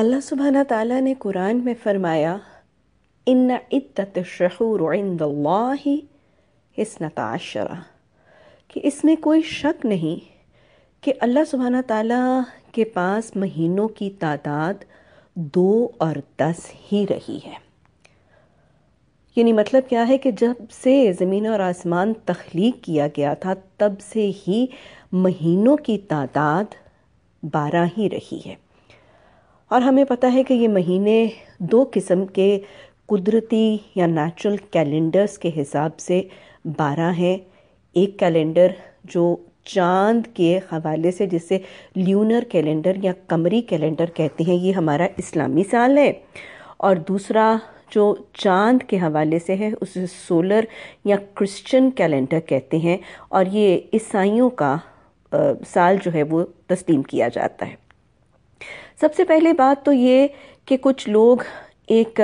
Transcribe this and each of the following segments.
اللہ سبحانہ تعالیٰ نے قرآن میں فرمایا، ان عدت الشہور عند اللہ حسنت عشرہ کہ اس میں کوئی شک نہیں کہ اللہ سبحانہ تعالیٰ کے پاس مہینوں کی تعداد دو اور دس ہی رہی ہے۔ یعنی مطلب کیا ہے کہ جب سے زمین اور آسمان تخلیق کیا گیا تھا، تب سے ہی مہینوں کی تعداد بارہ ہی رہی ہے۔ اور ہمیں پتہ ہے کہ یہ مہینے دو قسم کے قدرتی یا نیچرل کیلنڈرز کے حساب سے بارہ ہیں۔ ایک کیلنڈر جو چاند کے حوالے سے، جسے لیونر کیلنڈر یا قمری کیلنڈر کہتے ہیں، یہ ہمارا اسلامی سال ہے۔ اور دوسرا جو چاند کے حوالے سے ہے، اسے سولر یا کرسچن کیلنڈر کہتے ہیں۔ اور یہ عیسائیوں کا سال جو ہے، وہ تسلیم کیا جاتا ہے۔ سب سے پہلے بات تو یہ کہ کچھ لوگ ایک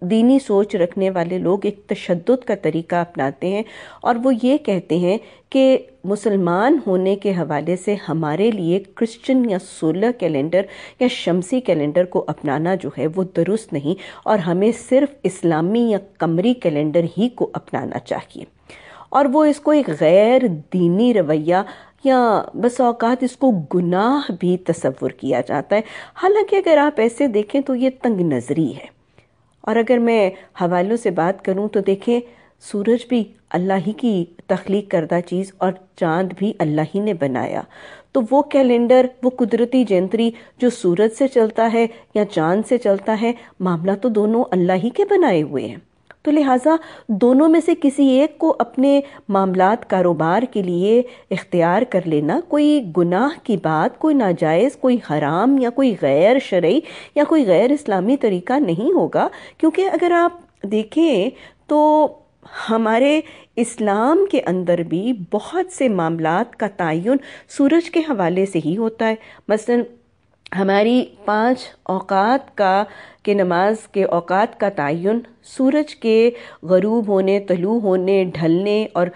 دینی سوچ رکھنے والے لوگ ایک تشدد کا طریقہ اپناتے ہیں اور وہ یہ کہتے ہیں کہ مسلمان ہونے کے حوالے سے ہمارے لیے کرسچن یا سولر کیلنڈر یا شمسی کیلنڈر کو اپنانا جو ہے وہ درست نہیں اور ہمیں صرف اسلامی یا قمری کیلنڈر ہی کو اپنانا چاہیے اور وہ اس کو ایک غیر دینی رویہ یا بس اوقات اس کو گناہ بھی تصور کیا جاتا ہے۔ حالانکہ اگر آپ ایسے دیکھیں تو یہ تنگ نظری ہے۔ اور اگر میں حوالوں سے بات کروں تو دیکھیں، سورج بھی اللہ ہی کی تخلیق کردہ چیز اور چاند بھی اللہ ہی نے بنایا۔ تو وہ کیلنڈر، وہ قدرتی جنتری جو سورج سے چلتا ہے یا چاند سے چلتا ہے، معاملہ تو دونوں اللہ ہی کے بنائے ہوئے ہیں۔ تو لہٰذا دونوں میں سے کسی ایک کو اپنے معاملات کاروبار کے لیے اختیار کر لینا، کوئی گناہ کی بات، کوئی ناجائز، کوئی حرام یا کوئی غیر شرعی یا کوئی غیر اسلامی طریقہ نہیں ہوگا۔ کیونکہ اگر آپ دیکھیں تو ہمارے اسلام کے اندر بھی بہت سے معاملات کا تعین سورج کے حوالے سے ہی ہوتا ہے۔ مثلا ہماری پانچ اوقات کا کہ نماز کے اوقات کا تعین، سورج کے غروب ہونے، طلوع ہونے، ڈھلنے اور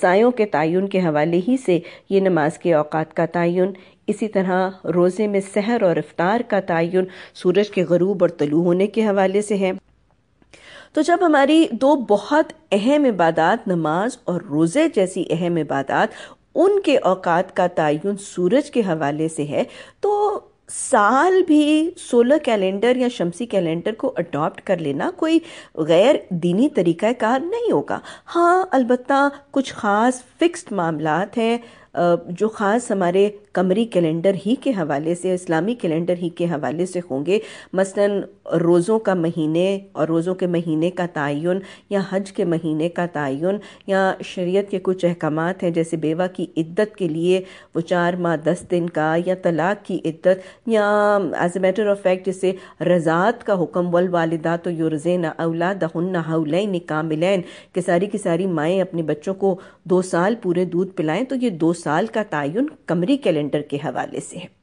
سایوں کے تعین کے حوالے ہی سے یہ نماز کے اوقات کا تعین۔ اسی طرح روزے میں سحر اور افطار کا تعین سورج کے غروب اور طلوع ہونے کے حوالے سے ہے۔ تو جب ہماری دو بہت اہم عبادات، نماز اور روزے جیسی اہم عبادات، ان کے اوقات کا تعین سورج کے حوالے سے ہے، تو سال بھی سولر کیلنڈر یا شمسی کیلنڈر کو اڈاپٹ کر لینا کوئی غیر دینی طریقہ کار نہیں ہوگا۔ ہاں البتہ کچھ خاص فکسڈ معاملات ہیں۔ جو خاص ہمارے قمری کیلنڈر ہی کے حوالے سے، اسلامی کیلنڈر ہی کے حوالے سے ہوں گے۔ مثلا روزوں کا مہینے اور روزوں کے مہینے کا تعین یا حج کے مہینے کا تعین یا شریعت کے کچھ احکامات ہیں، جیسے بیوہ کی عدت کے لیے وہ چار ماہ، دس دن کا یا طلاق کی عدت یا as a matter of fact جیسے رضاعت کا حکم، والوالدات و یورزین اولاد ہن حولین کاملین، کہ ساری کی ساری مائیں اپنے بچوں کو دو سال پورے دودھ پلائیں، تو یہ دو سال کا تعین کمری کیلنڈر کے حوالے سے ہے۔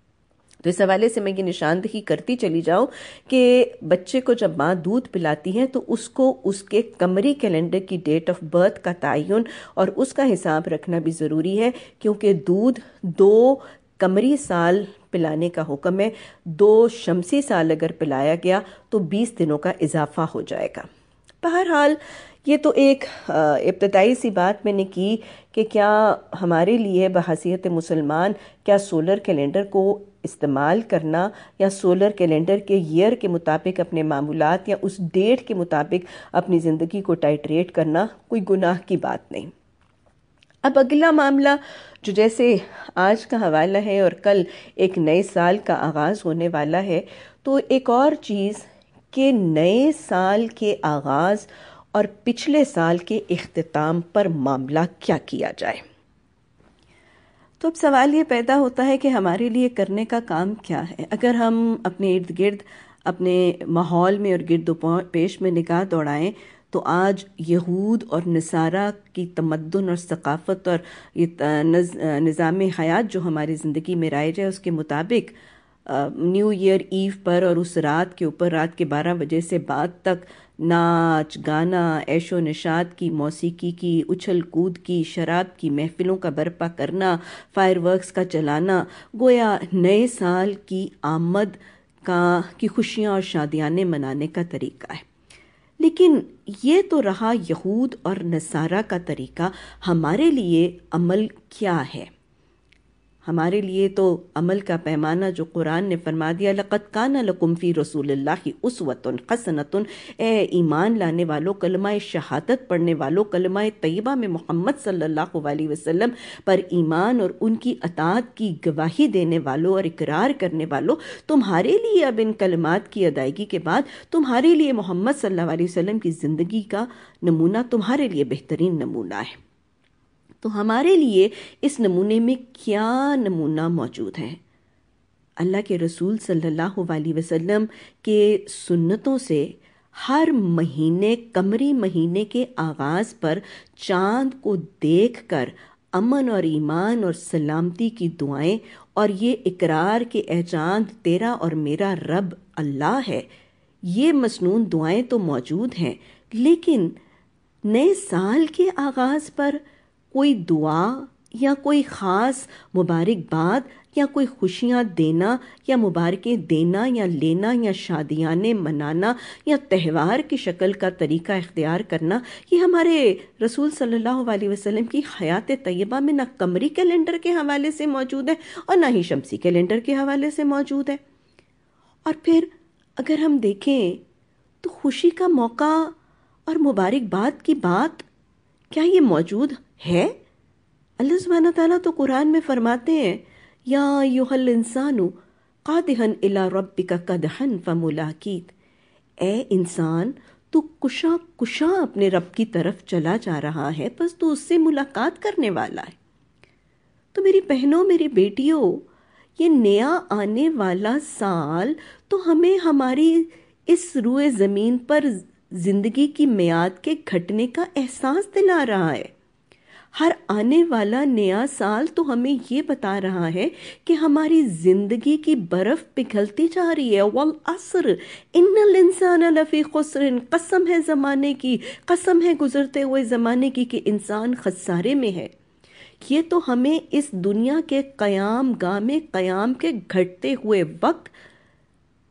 تو اس حوالے سے میں یہ نشاندہی کرتی چلی جاؤں کہ بچے کو جب ماں دودھ پلاتی ہے تو اس کو اس کے کمری کیلنڈر کی ڈیٹ آف برتھ کا تعین اور اس کا حساب رکھنا بھی ضروری ہے کیونکہ دودھ دو کمری سال پلانے کا حکم ہے۔ دو شمسی سال اگر پلایا گیا تو بیس دنوں کا اضافہ ہو جائے گا۔ بہرحال یہ تو ایک ابتدائی سی بات میں نے کی کہ کیا ہمارے لیے بحثیت مسلمان کیا سولر کیلنڈر کو استعمال کرنا یا سولر کیلنڈر کے ایئر کے مطابق اپنے معمولات یا اس ڈیٹ کے مطابق اپنی زندگی کو ٹائٹریٹ کرنا کوئی گناہ کی بات نہیں۔ اب اگلا معاملہ جو جیسے آج کا حوالہ ہے اور کل ایک نئے سال کا آغاز ہونے والا ہے، تو ایک اور چیز کہ نئے سال کے آغاز اور پچھلے سال کے اختتام پر معاملہ کیا کیا جائے؟ تو اب سوال یہ پیدا ہوتا ہے کہ ہمارے لیے کرنے کا کام کیا ہے؟ اگر ہم اپنے ارد گرد، اپنے ماحول میں اور گرد و پیش میں نگاہ دوڑائیں، تو آج یہود اور نصارہ کی تمدن اور ثقافت اور نظام حیات جو ہماری زندگی میں رائج ہے، اس کے مطابق نیو ایئر ایو پر اور اس رات کے اوپر، رات کے بارہ بجے سے بعد تک ناچ، گانا عیش و نشاد کی، موسیقی کی، اچھل کود کی، شراب کی، محفلوں کا برپا کرنا، فائر ورکس کا چلانا، گویا نئے سال کی آمد کا، کی خوشیاں اور شادیانے منانے کا طریقہ ہے۔ لیکن یہ تو رہا یہود اور نصارہ کا طریقہ، ہمارے لیے عمل کیا ہے؟ ہمارے لیے تو عمل کا پیمانہ جو قرآن نے فرما دیا لقت کان لکم فی رسول اللہ اس وطن قسنتن اے ایمان لانے والوں کلمہ شہادت پڑھنے والوں کلمہ طیبہ میں محمد صلی اللہ علیہ وسلم پر ایمان اور ان کی اطاعت کی گواہی دینے والوں اور اقرار کرنے والوں تمہارے لیے اب ان کلمات کی ادائیگی کے بعد تمہارے لیے محمد صلی اللہ علیہ وسلم کی زندگی کا نمونہ، تمہارے لیے بہترین نمونہ ہے۔ تو ہمارے لیے اس نمونے میں کیا نمونہ موجود ہے اللہ کے رسول صلی اللہ علیہ وسلم کے سنتوں سے ہر مہینے کمری مہینے کے آغاز پر چاند کو دیکھ کر امن اور ایمان اور سلامتی کی دعائیں اور یہ اقرار کہ اے چاند، تیرا اور میرا رب اللہ ہے، یہ مسنون دعائیں تو موجود ہیں، لیکن نئے سال کے آغاز پر کوئی دعا یا کوئی خاص مبارک باد یا کوئی خوشیاں دینا یا مبارکیں دینا یا لینا یا شادیانے منانا یا تہوار کی شکل کا طریقہ اختیار کرنا، یہ ہمارے رسول صلی اللہ علیہ وسلم کی حیات طیبہ میں نہ قمری کیلنڈر کے حوالے سے موجود ہے اور نہ ہی شمسی کیلنڈر کے حوالے سے موجود ہے۔ اور پھر اگر ہم دیکھیں تو خوشی کا موقع اور مبارک باد کی بات، کیا یہ موجود ہے؟ اللہ سبحانہ تعالیٰ تو قرآن میں فرماتے ہیں، یا یوحل انسانو قادہن الى ربک قدہن فملاکیت اے انسان، تو کشا کشا اپنے رب کی طرف چلا جا رہا ہے بس تو اس سے ملاقات کرنے والا ہے۔ تو میری بہنوں، میری بیٹیوں، یہ نیا آنے والا سال تو ہمیں ہماری اس روئے زمین پر زندگی کی میاد کے گھٹنے کا احساس دلا رہا ہے۔ ہر آنے والا نیا سال تو ہمیں یہ بتا رہا ہے کہ ہماری زندگی کی برف پگھلتی جا رہی ہے۔ والعصر، ان الانسان لفی خسر، قسم ہے زمانے کی، قسم ہے گزرتے ہوئے زمانے کی کہ انسان خسارے میں ہے۔ یہ تو ہمیں اس دنیا کے قیام گام قیام کے گھٹتے ہوئے وقت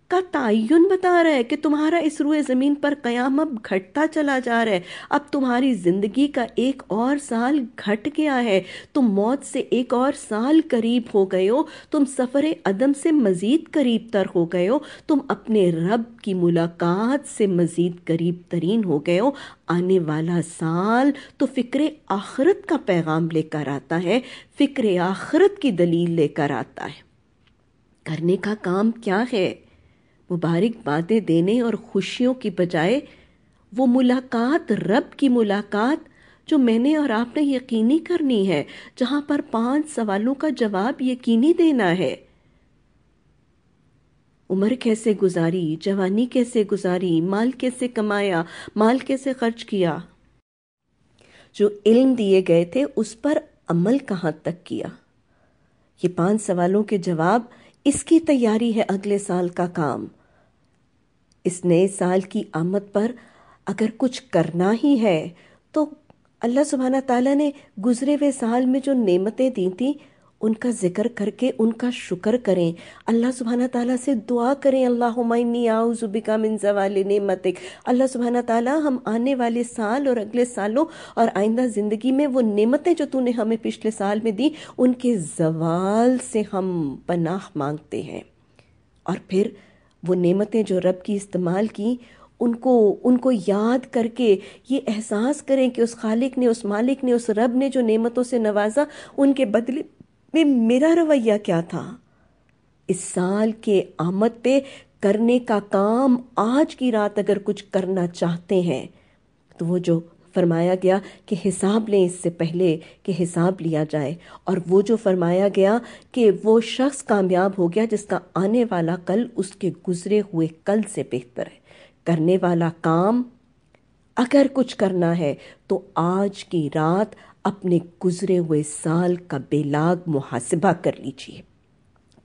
کا تعین بتا رہا ہے کہ تمہارا اس روئے زمین پر قیام اب گھٹتا چلا جا رہا ہے۔ اب تمہاری زندگی کا ایک اور سال گھٹ گیا ہے۔ تم موت سے ایک اور سال قریب ہو گئے ہو۔ تم سفر عدم سے مزید قریب تر ہو گئے ہو۔ تم اپنے رب کی ملاقات سے مزید قریب ترین ہو گئے ہو۔ آنے والا سال تو فکر آخرت کا پیغام لے کر آتا ہے۔ فکر آخرت کی دلیل لے کر آتا ہے۔ کرنے کا کام کیا ہے؟ مبارک باتیں دینے اور خوشیوں کی بجائے وہ ملاقات، رب کی ملاقات جو میں نے اور آپ نے یقینی کرنی ہے، جہاں پر پانچ سوالوں کا جواب یقینی دینا ہے۔ عمر کیسے گزاری؟ جوانی کیسے گزاری؟ مال کیسے کمایا؟ مال کیسے خرچ کیا؟ جو علم دیے گئے تھے، اس پر عمل کہاں تک کیا؟ یہ پانچ سوالوں کے جواب اس کی تیاری ہے اگلے سال کا کام۔ اس نئے سال کی آمد پر اگر کچھ کرنا ہی ہے تو اللہ سبحانہ تعالیٰ نے گزرے ہوئے سال میں جو نعمتیں دی تھیں ان کا ذکر کر کے ان کا شکر کریں۔ اللہ سبحانہ تعالیٰ سے دعا کریں اللہ انی اعوذ بکا من زوال نعمتک۔ اللہ سبحانہ تعالیٰ ہم آنے والے سال اور اگلے سالوں اور آئندہ زندگی میں وہ نعمتیں جو تو نے ہمیں پچھلے سال میں دی، ان کے زوال سے ہم پناہ مانگتے ہیں۔ اور پھر وہ نعمتیں جو رب کی استعمال کی، ان کو ان کو یاد کر کے یہ احساس کریں کہ اس خالق نے، اس مالک نے، اس رب نے جو نعمتوں سے نوازا، ان کے بدلے میں میرا رویہ کیا تھا؟ اس سال کے آمد پہ کرنے کا کام آج کی رات اگر کچھ کرنا چاہتے ہیں، تو وہ جو فرمایا گیا کہ حساب لیں اس سے پہلے کہ حساب لیا جائے، اور وہ جو فرمایا گیا کہ وہ شخص کامیاب ہو گیا جس کا آنے والا کل اس کے گزرے ہوئے کل سے بہتر ہے۔ کرنے والا کام اگر کچھ کرنا ہے تو آج کی رات اپنے گزرے ہوئے سال کا بے لاگ محاسبہ کر لیجیے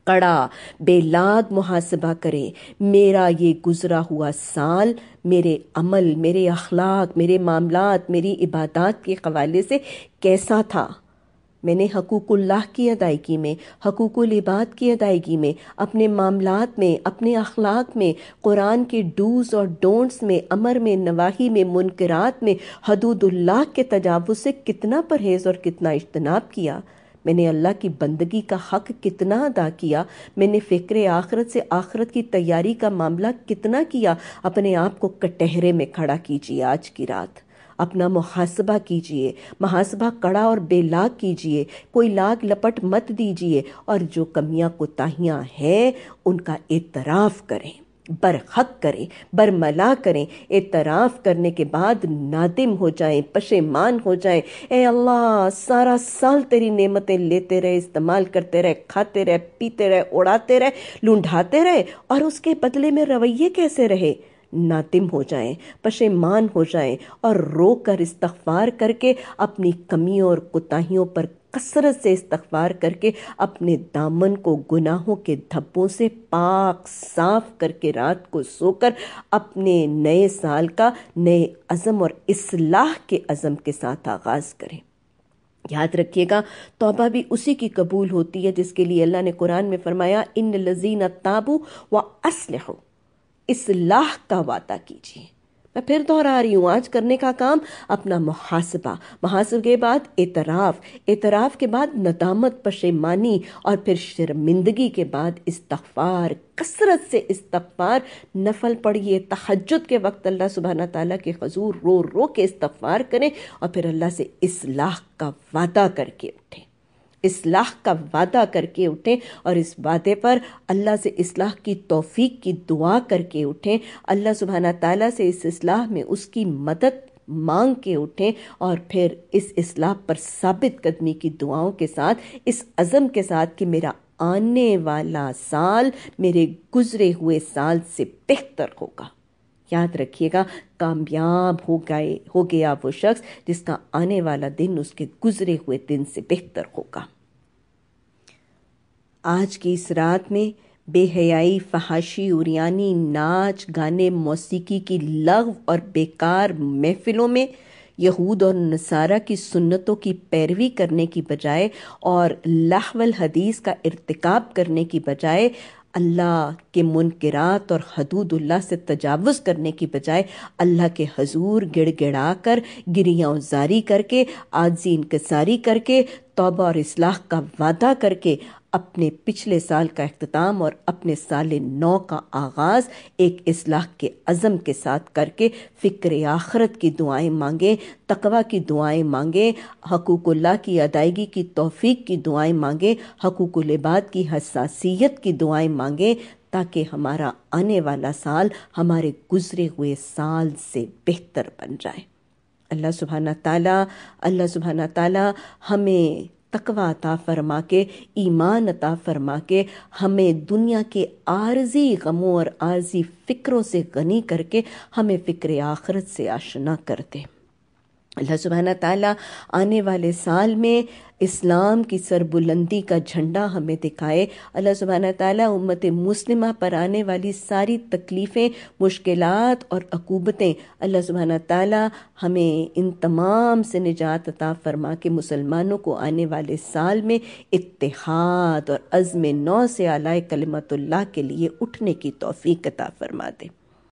کڑا بے لاگ محاسبہ کریں۔ میرا یہ گزرا ہوا سال میرے عمل، میرے اخلاق، میرے معاملات، میری عبادات کے حوالے سے کیسا تھا؟ میں نے حقوق اللہ کی ادائیگی میں، حقوق العباد کی ادائیگی میں، اپنے معاملات میں، اپنے اخلاق میں، قرآن کے ڈوز اور ڈونٹس میں، امر میں نواحی میں، منکرات میں، حدود اللہ کے تجاوز سے کتنا پرہیز اور کتنا اجتناب کیا۔ میں نے اللہ کی بندگی کا حق کتنا ادا کیا۔ میں نے فکر آخرت سے آخرت کی تیاری کا معاملہ کتنا کیا۔ اپنے آپ کو کٹہرے میں کھڑا کیجیے آج کی رات۔ اپنا محاسبہ کیجیے، محاسبہ کڑا اور بے لاگ کیجیے، کوئی لاگ لپٹ مت دیجیے، اور جو کمیاں کوتاہیاں ہیں، ان کا اعتراف کریں، برحق کریں، برملا کریں، اعتراف کرنے کے بعد نادم ہو جائیں، پشیمان ہو جائیں۔ اے اللہ، سارا سال تیری نعمتیں لیتے رہے، استعمال کرتے رہے، کھاتے رہے، پیتے رہے، اڑاتے رہے، لونڈھاتے رہے، اور اس کے بدلے میں رویے کیسے رہے؟ ناتم ہو جائیں، پشیمان ہو جائیں اور رو کر استغفار کر کے اپنی کمیوں اور کتاہیوں پر کثرت سے استغفار کر کے اپنے دامن کو گناہوں کے دھبوں سے پاک صاف کر کے رات کو سو کر اپنے نئے سال کا نئے عزم اور اصلاح کے عزم کے ساتھ آغاز کریں۔ یاد رکھیے گا، توبہ بھی اسی کی قبول ہوتی ہے جس کے لیے اللہ نے قرآن میں فرمایا، ان لذین تابو و اسلحو اصلاح کا وعدہ کیجیے۔ میں پھر دہرا رہی ہوں، آج کرنے کا کام اپنا محاسبہ۔ محاسب کے بعد اعتراف۔ اعتراف کے بعد ندامت، پشیمانی اور پھر شرمندگی کے بعد استغفار۔ کثرت سے استغفار۔ نفل پڑھیے۔ تحجد کے وقت اللہ سبحانہ تعالیٰ کے حضور رو رو کے استغفار کریں اور پھر اللہ سے اصلاح کا وعدہ کر کے اٹھیں۔ اصلاح کا وعدہ کر کے اٹھیں اور اس وعدے پر اللہ سے اصلاح کی توفیق کی دعا کر کے اٹھیں۔ اللہ سبحانہ تعالیٰ سے اس اصلاح میں اس کی مدد مانگ کے اٹھیں اور پھر اس اصلاح پر ثابت قدمی کی دعاؤں کے ساتھ، اس عزم کے ساتھ کہ میرا آنے والا سال میرے گزرے ہوئے سال سے بہتر ہوگا۔ یاد رکھیے گا، کامیاب ہو گئے، ہو گیا وہ شخص جس کا آنے والا دن اس کے گزرے ہوئے دن سے بہتر ہوگا۔ آج کی اس رات میں بے حیائی، فحاشی اریانی ناچ، گانے، موسیقی کی لغو اور بیکار محفلوں میں یہود اور نصارہ کی سنتوں کی پیروی کرنے کی بجائے اور لحو الحدیث کا ارتکاب کرنے کی بجائے اللہ کے منکرات اور حدود اللہ سے تجاوز کرنے کی بجائے اللہ کے حضور گڑ گڑا کر، گریاں زاری کر کے، عاجزی انکساری کر کے، توبہ اور اصلاح کا وعدہ کر کے اپنے پچھلے سال کا اختتام اور اپنے سال نو کا آغاز ایک اصلاح کے عزم کے ساتھ کر کے فکر آخرت کی دعائیں مانگیں، تقوی کی دعائیں مانگیں، حقوق اللہ کی ادائیگی کی توفیق کی دعائیں مانگیں، حقوق العباد کی حساسیت کی دعائیں مانگیں تاکہ ہمارا آنے والا سال ہمارے گزرے ہوئے سال سے بہتر بن جائے۔ اللہ سبحانہ تعالیٰ، اللہ سبحانہ تعالیٰ ہمیں تقوی عطا فرما کے، ایمان عطا فرما کے ہمیں دنیا کے عارضی غموں اور عارضی فکروں سے غنی کر کے ہمیں فکر آخرت سے آشنا کر دے۔ اللہ سبحانہ تعالیٰ آنے والے سال میں اسلام کی سربلندی کا جھنڈا ہمیں دکھائے۔ اللہ سبحانہ تعالیٰ امت مسلمہ پر آنے والی ساری تکلیفیں، مشکلات اور عقوبتیں اللہ سبحانہ تعالیٰ ہمیں ان تمام سے نجات عطا فرما کے مسلمانوں کو آنے والے سال میں اتحاد اور عزم نو سے اعلی کلمت اللہ کے لیے اٹھنے کی توفیق عطا فرما دے۔